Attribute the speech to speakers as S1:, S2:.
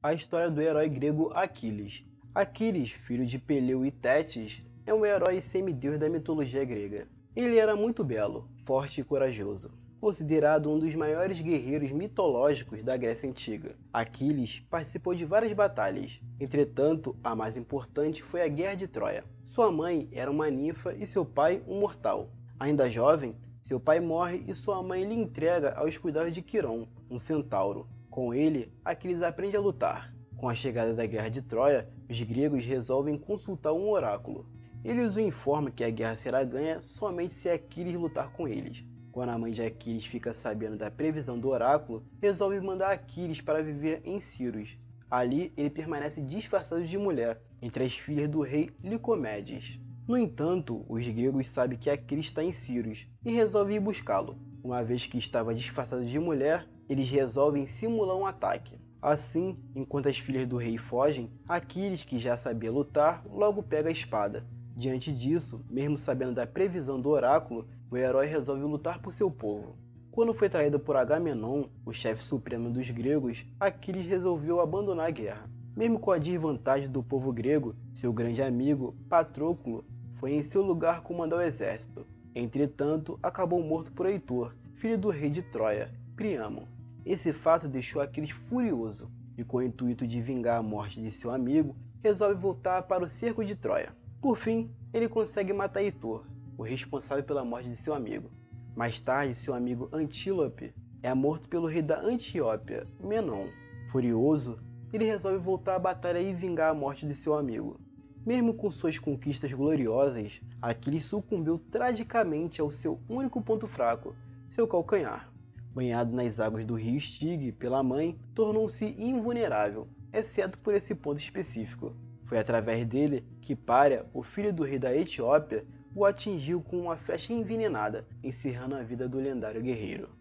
S1: a história do herói grego Aquiles. Aquiles, filho de Peleu e Tétis, é um herói semideus da mitologia grega. Ele era muito belo, forte e corajoso, considerado um dos maiores guerreiros mitológicos da Grécia Antiga. Aquiles participou de várias batalhas, entretanto, a mais importante foi a Guerra de Troia. Sua mãe era uma ninfa e seu pai um mortal. Ainda jovem, seu pai morre e sua mãe lhe entrega aos cuidados de Quiron, um centauro. Com ele, Aquiles aprende a lutar. Com a chegada da guerra de Troia, os gregos resolvem consultar um oráculo. Eles o informam que a guerra será ganha somente se Aquiles lutar com eles. Quando a mãe de Aquiles fica sabendo da previsão do oráculo, resolve mandar Aquiles para viver em Cirus. Ali, ele permanece disfarçado de mulher, entre as filhas do rei Licomedes. No entanto, os gregos sabem que Aquiles está em Cirus e resolvem ir buscá-lo. Uma vez que estava disfarçado de mulher, eles resolvem simular um ataque. Assim, enquanto as filhas do rei fogem, Aquiles, que já sabia lutar, logo pega a espada. Diante disso, mesmo sabendo da previsão do oráculo, o herói resolve lutar por seu povo. Quando foi traído por Agamenon, o chefe supremo dos gregos, Aquiles resolveu abandonar a guerra. Mesmo com a desvantagem do povo grego, seu grande amigo, Patroclo, foi em seu lugar comandar o exército. Entretanto, acabou morto por Heitor, filho do rei de Troia, Priamo. Esse fato deixou Aquiles furioso e, com o intuito de vingar a morte de seu amigo, resolve voltar para o cerco de Troia. Por fim, ele consegue matar Heitor, o responsável pela morte de seu amigo. Mais tarde, seu amigo Antílope é morto pelo rei da Antiópia, Menon. Furioso, ele resolve voltar à batalha e vingar a morte de seu amigo. Mesmo com suas conquistas gloriosas, Aquiles sucumbiu tragicamente ao seu único ponto fraco, seu calcanhar banhado nas águas do rio Styx pela mãe, tornou-se invulnerável, exceto por esse ponto específico. Foi através dele que Pária, o filho do rei da Etiópia, o atingiu com uma flecha envenenada, encerrando a vida do lendário guerreiro.